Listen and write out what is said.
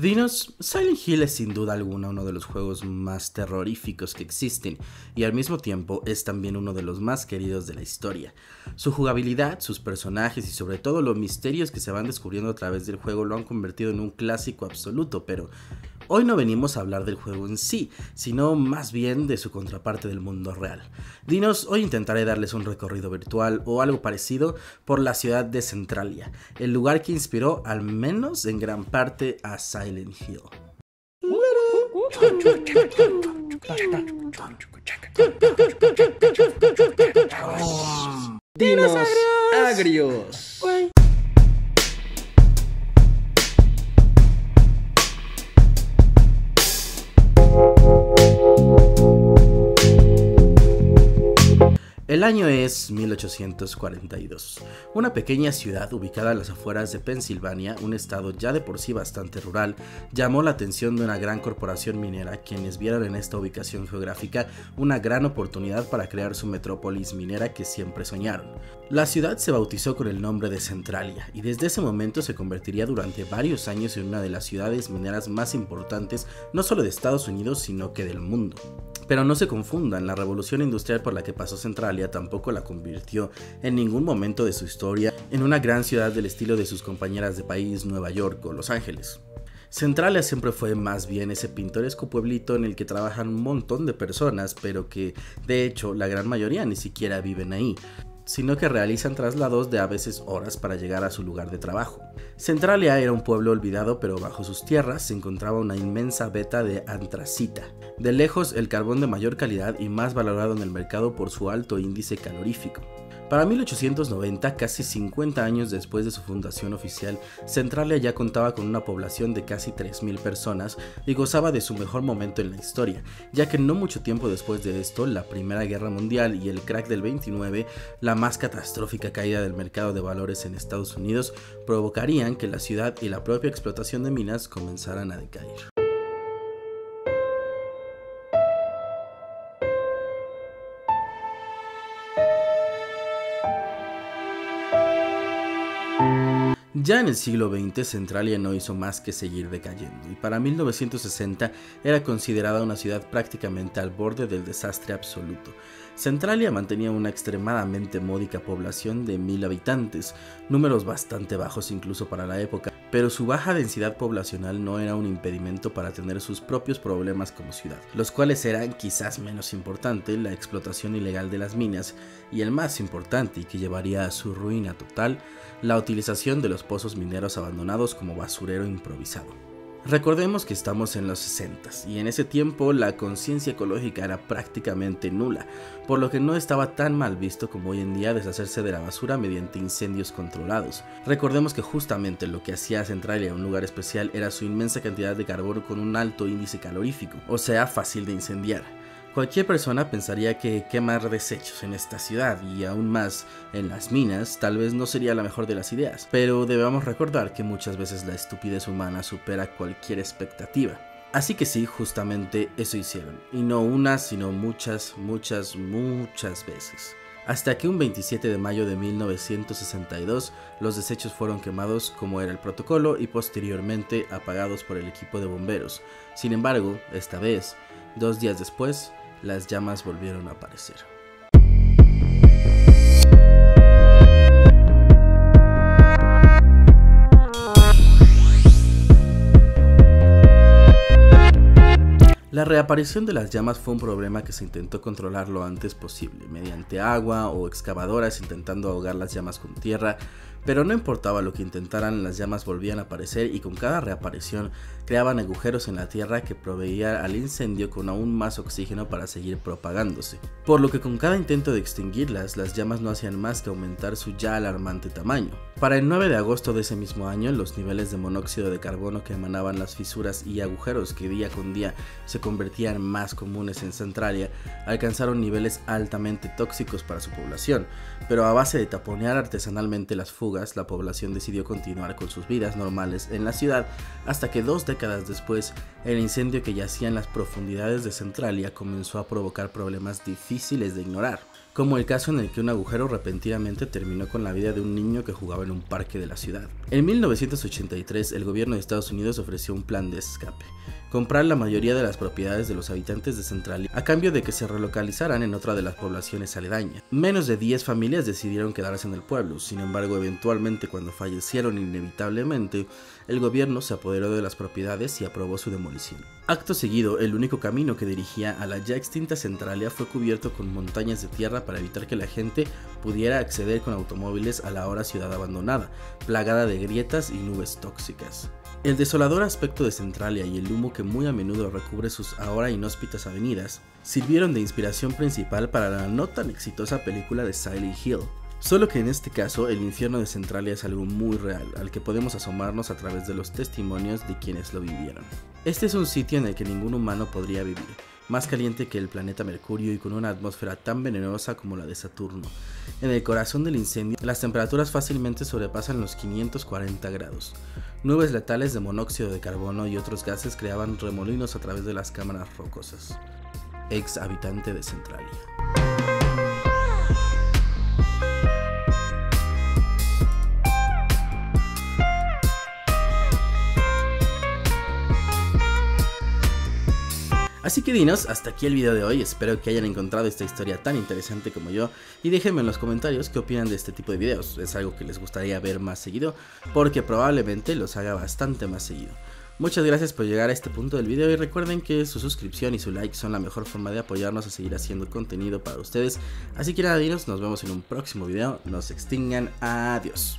Dinos, Silent Hill es sin duda alguna uno de los juegos más terroríficos que existen y al mismo tiempo es también uno de los más queridos de la historia. Su jugabilidad, sus personajes y sobre todo los misterios que se van descubriendo a través del juego lo han convertido en un clásico absoluto, pero Hoy no venimos a hablar del juego en sí, sino más bien de su contraparte del mundo real. Dinos, hoy intentaré darles un recorrido virtual o algo parecido por la ciudad de Centralia, el lugar que inspiró al menos en gran parte a Silent Hill. Dinos agrios. El año es 1842. Una pequeña ciudad ubicada a las afueras de Pensilvania, un estado ya de por sí bastante rural, llamó la atención de una gran corporación minera quienes vieron en esta ubicación geográfica una gran oportunidad para crear su metrópolis minera que siempre soñaron. La ciudad se bautizó con el nombre de Centralia y desde ese momento se convertiría durante varios años en una de las ciudades mineras más importantes no solo de Estados Unidos sino que del mundo. Pero no se confundan, la revolución industrial por la que pasó Centralia tampoco la convirtió en ningún momento de su historia en una gran ciudad del estilo de sus compañeras de país Nueva York o Los Ángeles. Centralia siempre fue más bien ese pintoresco pueblito en el que trabajan un montón de personas, pero que de hecho la gran mayoría ni siquiera viven ahí sino que realizan traslados de a veces horas para llegar a su lugar de trabajo. Centralia era un pueblo olvidado, pero bajo sus tierras se encontraba una inmensa veta de antracita, de lejos el carbón de mayor calidad y más valorado en el mercado por su alto índice calorífico. Para 1890, casi 50 años después de su fundación oficial, Centralia ya contaba con una población de casi 3.000 personas y gozaba de su mejor momento en la historia, ya que no mucho tiempo después de esto, la Primera Guerra Mundial y el crack del 29, la más catastrófica caída del mercado de valores en Estados Unidos, provocarían que la ciudad y la propia explotación de minas comenzaran a decaer. Ya en el siglo XX, Centralia no hizo más que seguir decayendo, y para 1960 era considerada una ciudad prácticamente al borde del desastre absoluto. Centralia mantenía una extremadamente módica población de mil habitantes, números bastante bajos incluso para la época, pero su baja densidad poblacional no era un impedimento para tener sus propios problemas como ciudad, los cuales eran quizás menos importante la explotación ilegal de las minas y el más importante y que llevaría a su ruina total, la utilización de los pozos mineros abandonados como basurero improvisado. Recordemos que estamos en los 60 y en ese tiempo la conciencia ecológica era prácticamente nula, por lo que no estaba tan mal visto como hoy en día deshacerse de la basura mediante incendios controlados. Recordemos que justamente lo que hacía Centralia un lugar especial era su inmensa cantidad de carbono con un alto índice calorífico, o sea, fácil de incendiar. Cualquier persona pensaría que quemar desechos en esta ciudad y aún más en las minas tal vez no sería la mejor de las ideas, pero debemos recordar que muchas veces la estupidez humana supera cualquier expectativa. Así que sí, justamente eso hicieron, y no una, sino muchas, muchas, muchas veces. Hasta que un 27 de mayo de 1962 los desechos fueron quemados como era el protocolo y posteriormente apagados por el equipo de bomberos. Sin embargo, esta vez, dos días después, las llamas volvieron a aparecer. La reaparición de las llamas fue un problema que se intentó controlar lo antes posible, mediante agua o excavadoras intentando ahogar las llamas con tierra, pero no importaba lo que intentaran, las llamas volvían a aparecer y con cada reaparición creaban agujeros en la tierra que proveía al incendio con aún más oxígeno para seguir propagándose. Por lo que con cada intento de extinguirlas, las llamas no hacían más que aumentar su ya alarmante tamaño. Para el 9 de agosto de ese mismo año, los niveles de monóxido de carbono que emanaban las fisuras y agujeros que día con día se convertían más comunes en Centralia alcanzaron niveles altamente tóxicos para su población, pero a base de taponear artesanalmente las la población decidió continuar con sus vidas normales en la ciudad hasta que dos décadas después el incendio que yacía en las profundidades de Centralia comenzó a provocar problemas difíciles de ignorar. como el caso en el que un agujero repentinamente terminó con la vida de un niño que jugaba en un parque de la ciudad. En 1983, el gobierno de Estados Unidos ofreció un plan de escape, comprar la mayoría de las propiedades de los habitantes de Centralia a cambio de que se relocalizaran en otra de las poblaciones aledañas. Menos de 10 familias decidieron quedarse en el pueblo, sin embargo, eventualmente cuando fallecieron inevitablemente, el gobierno se apoderó de las propiedades y aprobó su demolición. Acto seguido, el único camino que dirigía a la ya extinta Centralia fue cubierto con montañas de tierra para evitar que la gente pudiera acceder con automóviles a la ahora ciudad abandonada, plagada de grietas y nubes tóxicas. El desolador aspecto de Centralia y el humo que muy a menudo recubre sus ahora inhóspitas avenidas sirvieron de inspiración principal para la no tan exitosa película de Silent Hill. Solo que en este caso el infierno de Centralia es algo muy real, al que podemos asomarnos a través de los testimonios de quienes lo vivieron. Este es un sitio en el que ningún humano podría vivir, más caliente que el planeta Mercurio y con una atmósfera tan venenosa como la de Saturno. En el corazón del incendio, las temperaturas fácilmente sobrepasan los 540 grados. Nubes letales de monóxido de carbono y otros gases creaban remolinos a través de las cámaras rocosas. Ex habitante de Centralia. Así que dinos, hasta aquí el video de hoy, espero que hayan encontrado esta historia tan interesante como yo y déjenme en los comentarios qué opinan de este tipo de videos, es algo que les gustaría ver más seguido porque probablemente los haga bastante más seguido. Muchas gracias por llegar a este punto del video y recuerden que su suscripción y su like son la mejor forma de apoyarnos a seguir haciendo contenido para ustedes. Así que nada, dinos, nos vemos en un próximo video, no se extingan, adiós.